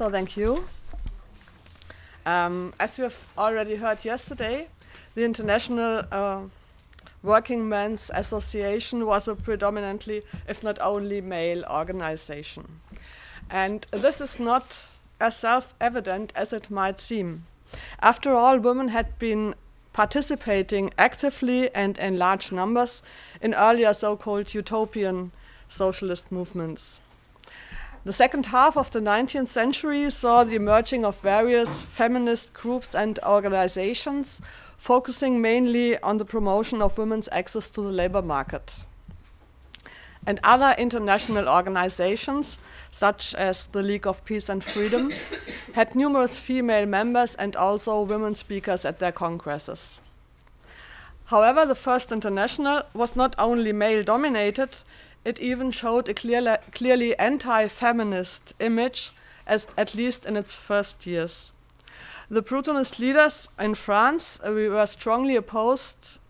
So thank you. Um, as you have already heard yesterday, the International uh, Working Men's Association was a predominantly, if not only, male organization. And this is not as self evident as it might seem. After all, women had been participating actively and in large numbers in earlier so called utopian socialist movements. The second half of the 19th century saw the emerging of various feminist groups and organizations focusing mainly on the promotion of women's access to the labor market. And other international organizations, such as the League of Peace and Freedom, had numerous female members and also women speakers at their congresses. However, the First International was not only male dominated, it even showed a clearly, clearly anti feminist image, as, at least in its first years. The Proudhonist leaders in France uh, were strongly opposed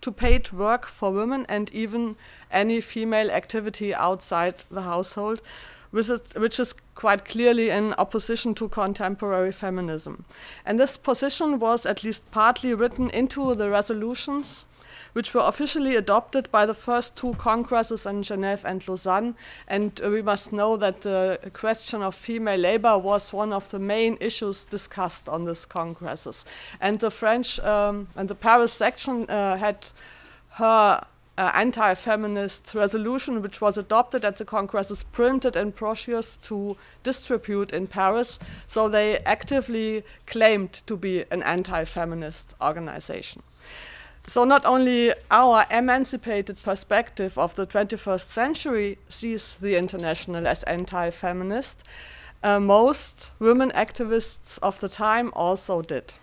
to paid work for women and even any female activity outside the household, which is quite clearly in opposition to contemporary feminism. And this position was at least partly written into the resolutions which were officially adopted by the first two congresses in Geneva and Lausanne. And uh, we must know that the question of female labor was one of the main issues discussed on these congresses. And the French um, and the Paris section uh, had her uh, anti-feminist resolution, which was adopted at the congresses, printed in brochures to distribute in Paris. So they actively claimed to be an anti-feminist organization. So not only our emancipated perspective of the 21st century sees the international as anti-feminist, uh, most women activists of the time also did.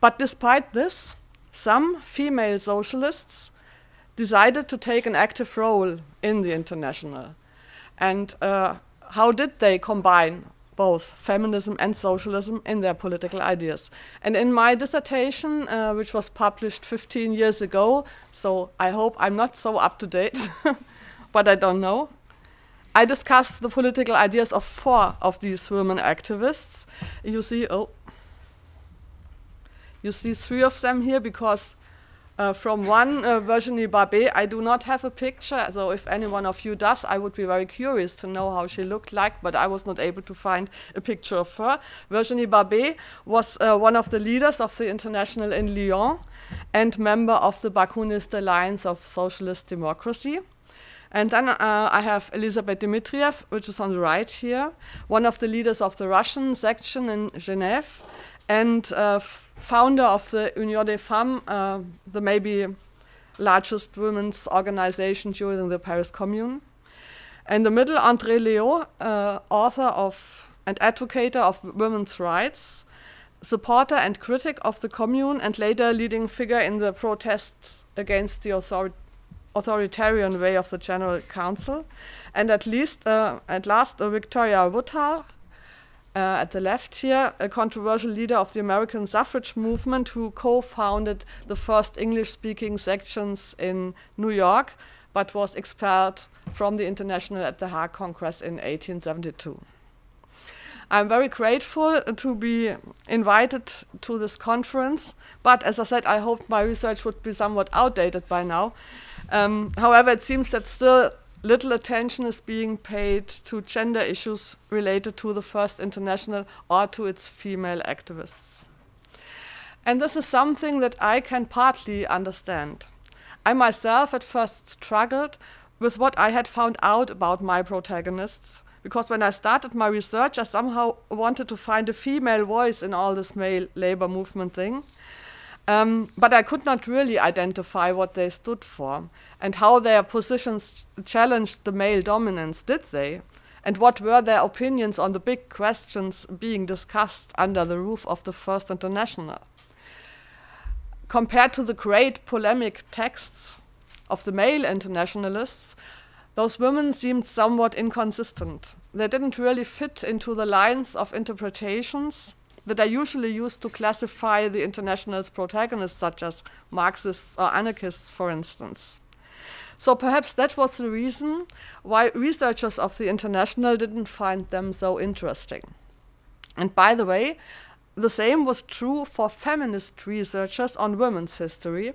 But despite this, some female socialists decided to take an active role in the international. And uh, how did they combine both feminism and socialism in their political ideas. And in my dissertation, uh, which was published 15 years ago, so I hope I'm not so up to date, but I don't know, I discussed the political ideas of four of these women activists. You see, oh, you see three of them here because uh, from one, uh, Virginie Barbet, I do not have a picture, so if any one of you does, I would be very curious to know how she looked like, but I was not able to find a picture of her. Virginie Barbet was uh, one of the leaders of the International in Lyon and member of the Bakunist Alliance of Socialist Democracy. And then uh, I have Elisabeth Dmitrieff, which is on the right here, one of the leaders of the Russian section in Geneva, and uh, founder of the Union des Femmes, uh, the maybe largest women's organization during the Paris Commune. In the middle, André Léo, uh, author of and advocate of women's rights, supporter and critic of the Commune, and later leading figure in the protests against the author authoritarian way of the General Council. And at least, uh, at last, uh, Victoria Woodhull, uh, at the left here, a controversial leader of the American suffrage movement who co founded the first English speaking sections in New York, but was expelled from the International at the Hague Congress in 1872. I'm very grateful to be invited to this conference, but as I said, I hoped my research would be somewhat outdated by now. Um, however, it seems that still little attention is being paid to gender issues related to the First International or to its female activists. And this is something that I can partly understand. I myself at first struggled with what I had found out about my protagonists, because when I started my research, I somehow wanted to find a female voice in all this male labor movement thing. Um, but I could not really identify what they stood for and how their positions challenged the male dominance, did they? And what were their opinions on the big questions being discussed under the roof of the First International? Compared to the great polemic texts of the male internationalists, those women seemed somewhat inconsistent. They didn't really fit into the lines of interpretations that are usually used to classify the international's protagonists, such as Marxists or anarchists, for instance. So perhaps that was the reason why researchers of the International didn't find them so interesting. And by the way, the same was true for feminist researchers on women's history.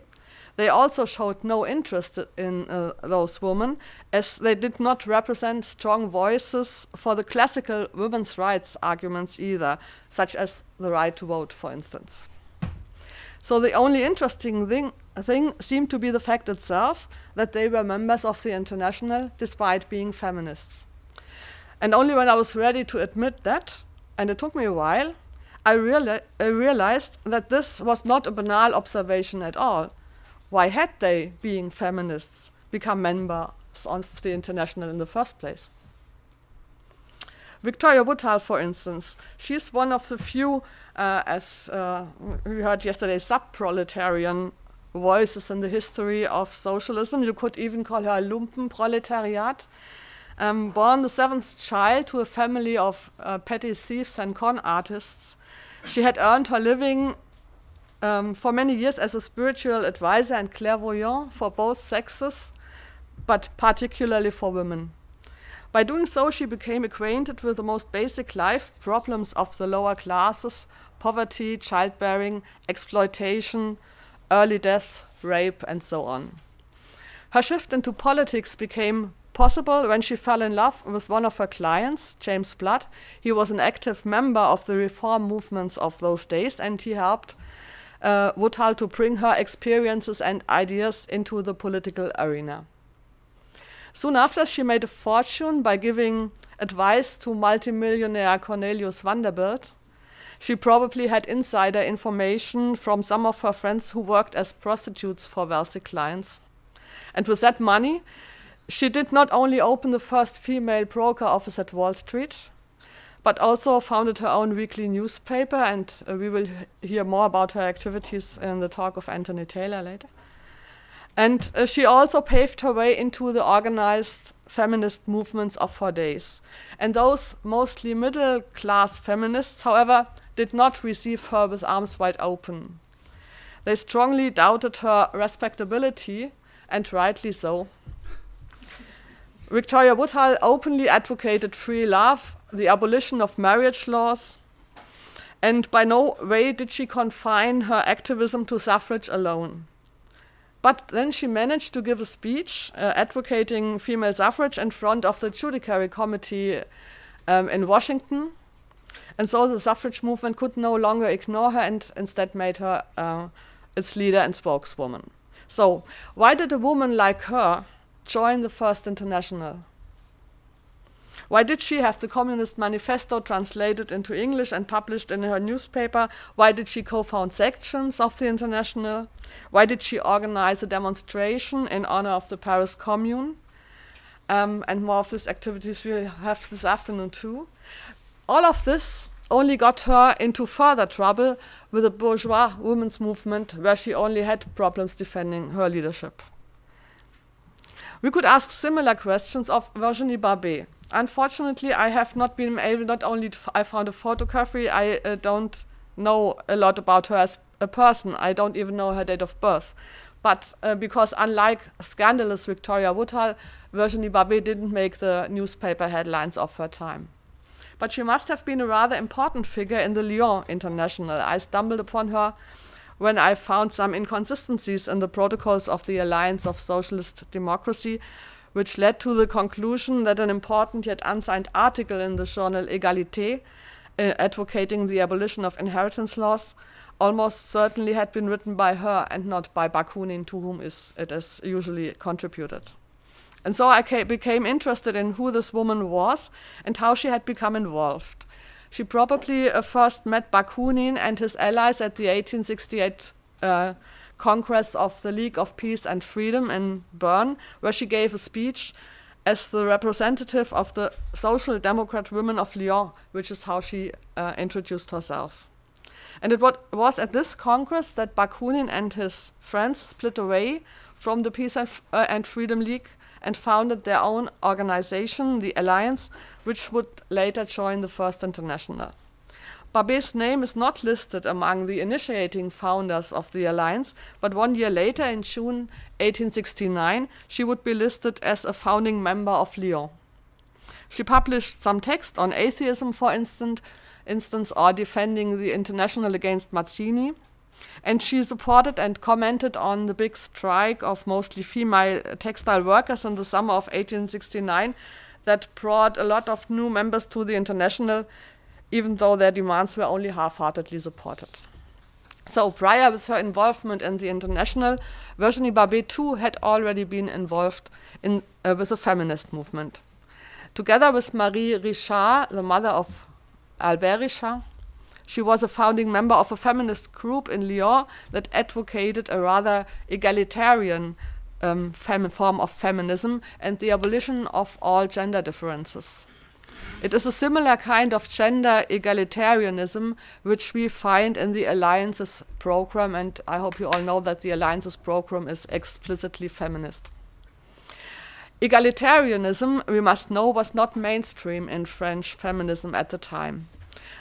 They also showed no interest in uh, those women, as they did not represent strong voices for the classical women's rights arguments either, such as the right to vote, for instance. So the only interesting thing, thing seemed to be the fact itself that they were members of the International despite being feminists. And only when I was ready to admit that, and it took me a while, I, reali I realized that this was not a banal observation at all. Why had they, being feminists, become members of the International in the first place? Victoria Woodhull, for instance, she's one of the few, uh, as uh, we heard yesterday, sub-proletarian voices in the history of socialism. You could even call her a Lumpenproletariat. Um, born the seventh child to a family of uh, petty thieves and con artists, she had earned her living um, for many years as a spiritual advisor and clairvoyant for both sexes, but particularly for women. By doing so, she became acquainted with the most basic life problems of the lower classes poverty, childbearing, exploitation, early death, rape, and so on. Her shift into politics became possible when she fell in love with one of her clients, James Blood. He was an active member of the reform movements of those days, and he helped uh, Woodhull to bring her experiences and ideas into the political arena. Soon after, she made a fortune by giving advice to multimillionaire Cornelius Vanderbilt. She probably had insider information from some of her friends who worked as prostitutes for wealthy clients. And with that money, she did not only open the first female broker office at Wall Street, but also founded her own weekly newspaper, and uh, we will hear more about her activities in the talk of Anthony Taylor later. And uh, she also paved her way into the organized feminist movements of her days. And those mostly middle class feminists, however, did not receive her with arms wide open. They strongly doubted her respectability, and rightly so. Victoria Woodhull openly advocated free love, the abolition of marriage laws, and by no way did she confine her activism to suffrage alone. But then she managed to give a speech uh, advocating female suffrage in front of the Judiciary Committee um, in Washington. And so the suffrage movement could no longer ignore her and instead made her uh, its leader and spokeswoman. So, why did a woman like her join the First International? Why did she have the Communist Manifesto translated into English and published in her newspaper? Why did she co found sections of the International? Why did she organize a demonstration in honor of the Paris Commune? Um, and more of these activities we'll have this afternoon too. All of this only got her into further trouble with the bourgeois women's movement, where she only had problems defending her leadership. We could ask similar questions of Virginie Barbet. Unfortunately, I have not been able, not only I found a photography, I uh, don't know a lot about her as a person. I don't even know her date of birth. But uh, because unlike scandalous Victoria Woodhull, Virginie Barbet didn't make the newspaper headlines of her time. But she must have been a rather important figure in the Lyon International. I stumbled upon her when I found some inconsistencies in the protocols of the Alliance of Socialist Democracy, which led to the conclusion that an important yet unsigned article in the journal Egalité, uh, advocating the abolition of inheritance laws, almost certainly had been written by her and not by Bakunin, to whom is, it is usually contributed. And so I became interested in who this woman was and how she had become involved. She probably uh, first met Bakunin and his allies at the 1868 uh, Congress of the League of Peace and Freedom in Bern, where she gave a speech as the representative of the Social Democrat Women of Lyon, which is how she uh, introduced herself. And it was at this Congress that Bakunin and his friends split away from the Peace and, uh, and Freedom League and founded their own organization, the Alliance, which would later join the First International. Barbet's name is not listed among the initiating founders of the alliance, but one year later, in June 1869, she would be listed as a founding member of Lyon. She published some text on atheism, for instance, instance or defending the International against Mazzini, and she supported and commented on the big strike of mostly female textile workers in the summer of 1869 that brought a lot of new members to the International even though their demands were only half-heartedly supported. So prior with her involvement in the international, Virginie Barbet too had already been involved in, uh, with the feminist movement. Together with Marie Richard, the mother of Albert Richard, she was a founding member of a feminist group in Lyon that advocated a rather egalitarian um, form of feminism and the abolition of all gender differences. It is a similar kind of gender egalitarianism which we find in the Alliances program, and I hope you all know that the Alliances program is explicitly feminist. Egalitarianism, we must know, was not mainstream in French feminism at the time.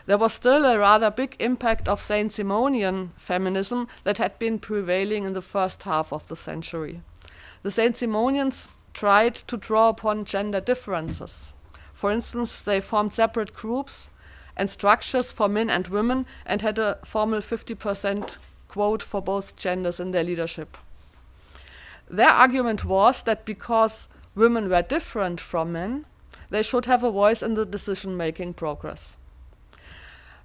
There was still a rather big impact of Saint Simonian feminism that had been prevailing in the first half of the century. The Saint Simonians tried to draw upon gender differences for instance, they formed separate groups and structures for men and women and had a formal 50% quote for both genders in their leadership. Their argument was that because women were different from men, they should have a voice in the decision making progress.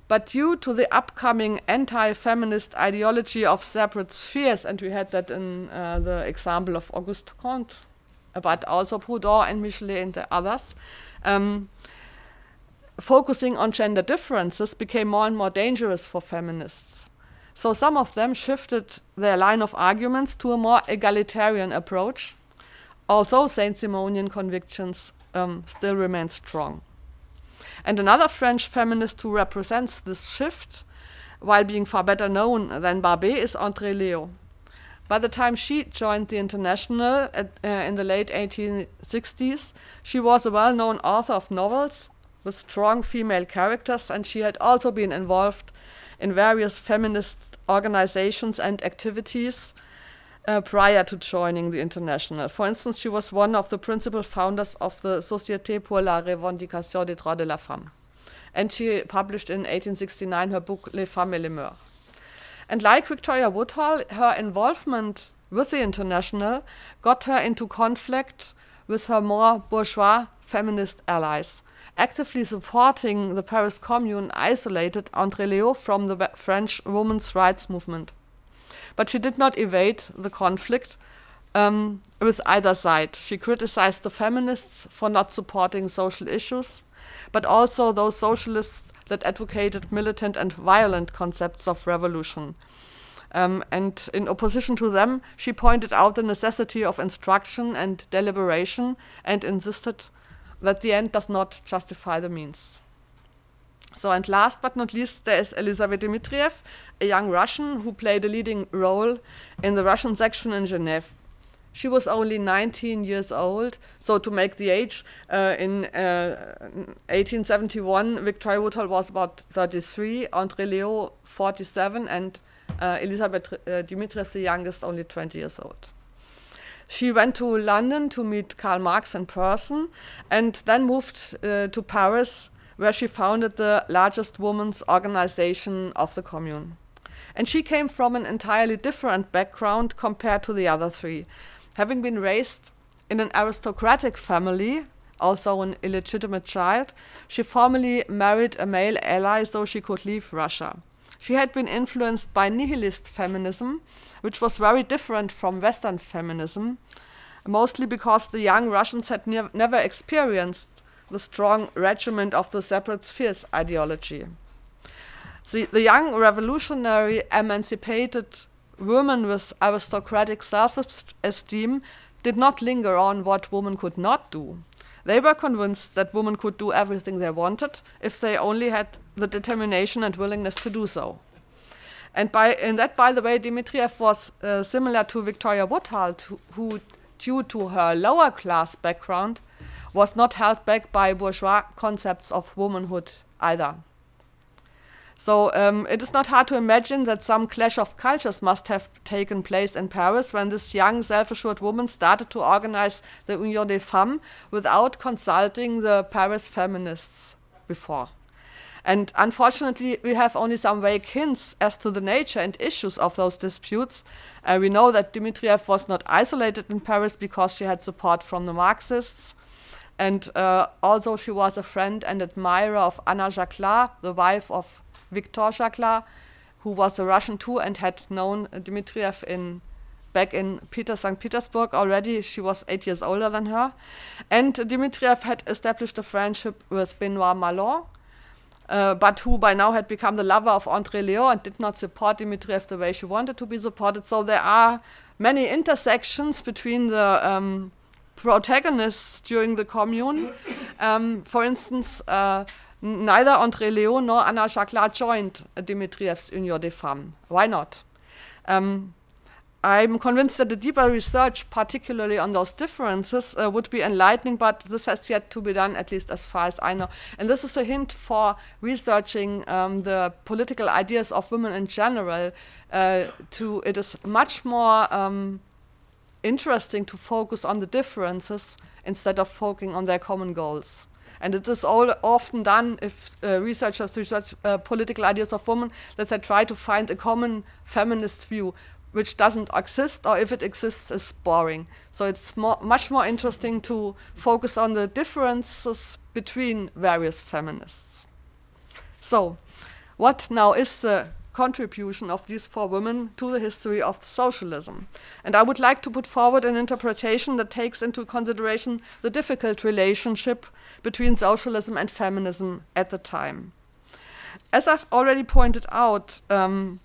But due to the upcoming anti feminist ideology of separate spheres, and we had that in uh, the example of Auguste Comte, but also Proudhon and Michelet and the others, um, focusing on gender differences became more and more dangerous for feminists. So some of them shifted their line of arguments to a more egalitarian approach, although Saint Simonian convictions um, still remain strong. And another French feminist who represents this shift, while being far better known than Barbet, is André Léo. By the time she joined the International at, uh, in the late 1860s, she was a well known author of novels with strong female characters, and she had also been involved in various feminist organizations and activities uh, prior to joining the International. For instance, she was one of the principal founders of the Société pour la Revendication des Droits de la Femme. And she published in 1869 her book Les Femmes et les. And like Victoria Woodhull, her involvement with the International got her into conflict with her more bourgeois feminist allies, actively supporting the Paris Commune isolated André Léo from the French women's rights movement. But she did not evade the conflict um, with either side. She criticized the feminists for not supporting social issues, but also those socialists that advocated militant and violent concepts of revolution. Um, and in opposition to them, she pointed out the necessity of instruction and deliberation and insisted that the end does not justify the means. So, and last but not least, there is Elisabeth Dmitrieff, a young Russian who played a leading role in the Russian section in Geneva. She was only 19 years old, so to make the age, uh, in uh, 1871, Victoria Woodhull was about 33, André Léo 47, and uh, Elizabeth uh, the youngest, only 20 years old. She went to London to meet Karl Marx in person and then moved uh, to Paris, where she founded the largest women's organization of the Commune. And she came from an entirely different background compared to the other three. Having been raised in an aristocratic family, although an illegitimate child, she formally married a male ally so she could leave Russia. She had been influenced by nihilist feminism, which was very different from Western feminism, mostly because the young Russians had ne never experienced the strong regiment of the separate spheres ideology. The, the young revolutionary emancipated women with aristocratic self esteem did not linger on what women could not do. They were convinced that women could do everything they wanted if they only had the determination and willingness to do so. And by in that, by the way, Dmitrieff was uh, similar to Victoria Woodhull, who, due to her lower class background, was not held back by bourgeois concepts of womanhood either. So um, it is not hard to imagine that some clash of cultures must have taken place in Paris when this young, self-assured woman started to organize the Union des Femmes without consulting the Paris feminists before. And unfortunately, we have only some vague hints as to the nature and issues of those disputes. Uh, we know that Dmitrieff was not isolated in Paris because she had support from the Marxists. And uh, also, she was a friend and admirer of Anna Jaclard, the wife of Victor Jaclard, who was a Russian too and had known Dmitrieff in back in Peter, St. Petersburg already. She was eight years older than her. And Dmitrieff had established a friendship with Benoit Malon, uh, but who by now had become the lover of André Léo and did not support Dmitrieff the way she wanted to be supported. So there are many intersections between the um, protagonists during the commune. Um, for instance, uh, neither André Leon nor Anna Jaclard joined Dmitrieff's Union des Femmes. Why not? Um, I'm convinced that a deeper research, particularly on those differences, uh, would be enlightening, but this has yet to be done, at least as far as I know. And this is a hint for researching um, the political ideas of women in general. Uh, to it is much more um, interesting to focus on the differences instead of focusing on their common goals. And it is all often done if uh, researchers research uh, political ideas of women that they try to find a common feminist view which doesn't exist or if it exists is boring. So it's much more interesting to focus on the differences between various feminists. So what now is the contribution of these four women to the history of socialism. And I would like to put forward an interpretation that takes into consideration the difficult relationship between socialism and feminism at the time. As I've already pointed out, um,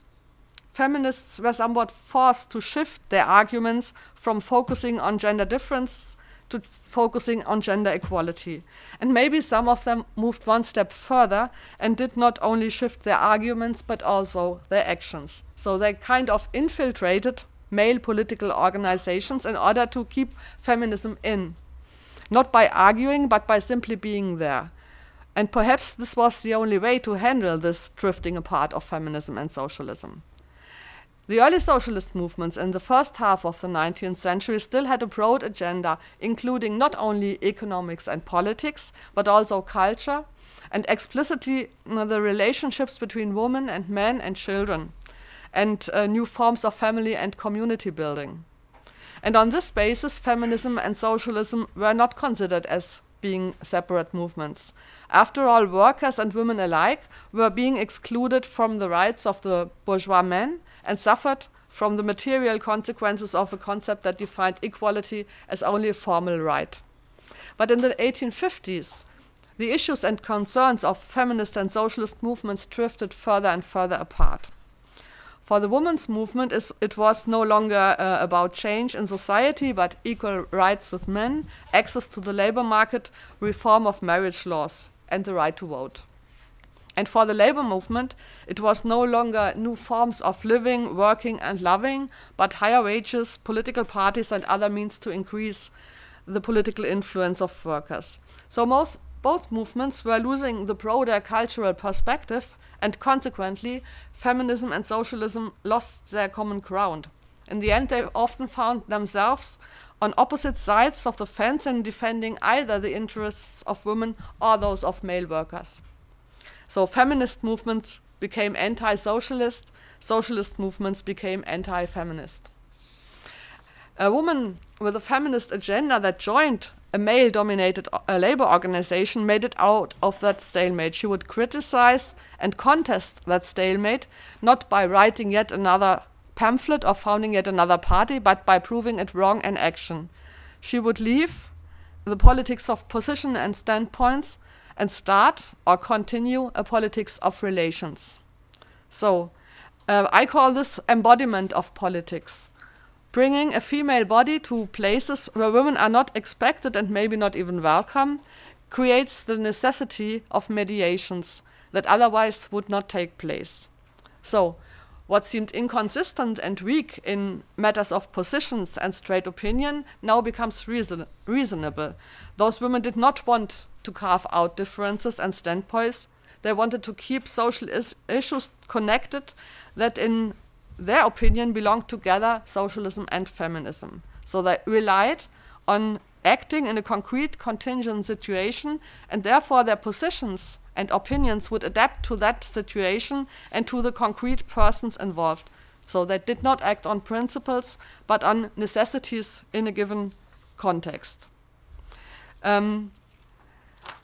feminists were somewhat forced to shift their arguments from focusing on gender difference to focusing on gender equality. And maybe some of them moved one step further and did not only shift their arguments but also their actions. So they kind of infiltrated male political organizations in order to keep feminism in. Not by arguing, but by simply being there. And perhaps this was the only way to handle this drifting apart of feminism and socialism. The early socialist movements in the first half of the 19th century still had a broad agenda, including not only economics and politics, but also culture, and explicitly the relationships between women and men and children, and uh, new forms of family and community building. And on this basis, feminism and socialism were not considered as being separate movements. After all, workers and women alike were being excluded from the rights of the bourgeois men and suffered from the material consequences of a concept that defined equality as only a formal right. But in the 1850s, the issues and concerns of feminist and socialist movements drifted further and further apart. For the women's movement, it was no longer uh, about change in society, but equal rights with men, access to the labor market, reform of marriage laws, and the right to vote. And for the labor movement, it was no longer new forms of living, working, and loving, but higher wages, political parties, and other means to increase the political influence of workers. So most, both movements were losing the broader cultural perspective, and consequently, feminism and socialism lost their common ground. In the end, they often found themselves on opposite sides of the fence in defending either the interests of women or those of male workers. So feminist movements became anti-socialist, socialist movements became anti-feminist. A woman with a feminist agenda that joined a male-dominated uh, labor organization made it out of that stalemate. She would criticize and contest that stalemate, not by writing yet another pamphlet or founding yet another party, but by proving it wrong in action. She would leave the politics of position and standpoints and start or continue a politics of relations. So uh, I call this embodiment of politics. Bringing a female body to places where women are not expected and maybe not even welcome creates the necessity of mediations that otherwise would not take place. So, what seemed inconsistent and weak in matters of positions and straight opinion now becomes reason reasonable. Those women did not want to carve out differences and standpoints, they wanted to keep social is issues connected that, in their opinion, belong together socialism and feminism. So they relied on acting in a concrete contingent situation, and therefore their positions and opinions would adapt to that situation and to the concrete persons involved. So they did not act on principles, but on necessities in a given context. Um,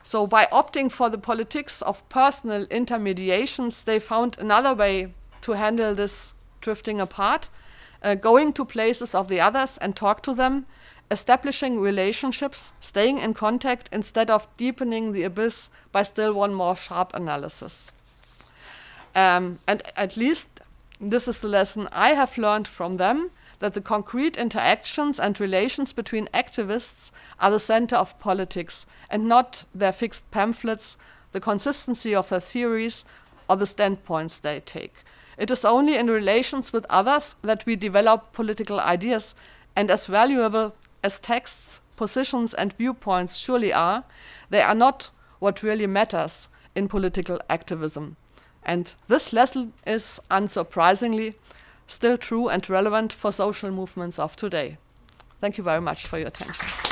so by opting for the politics of personal intermediations, they found another way to handle this drifting apart, uh, going to places of the others and talk to them, establishing relationships, staying in contact instead of deepening the abyss by still one more sharp analysis. Um, and at least this is the lesson I have learned from them that the concrete interactions and relations between activists are the center of politics and not their fixed pamphlets, the consistency of their theories, or the standpoints they take. It is only in relations with others that we develop political ideas, and as valuable as texts, positions, and viewpoints surely are, they are not what really matters in political activism. And this lesson is, unsurprisingly, still true and relevant for social movements of today. Thank you very much for your attention.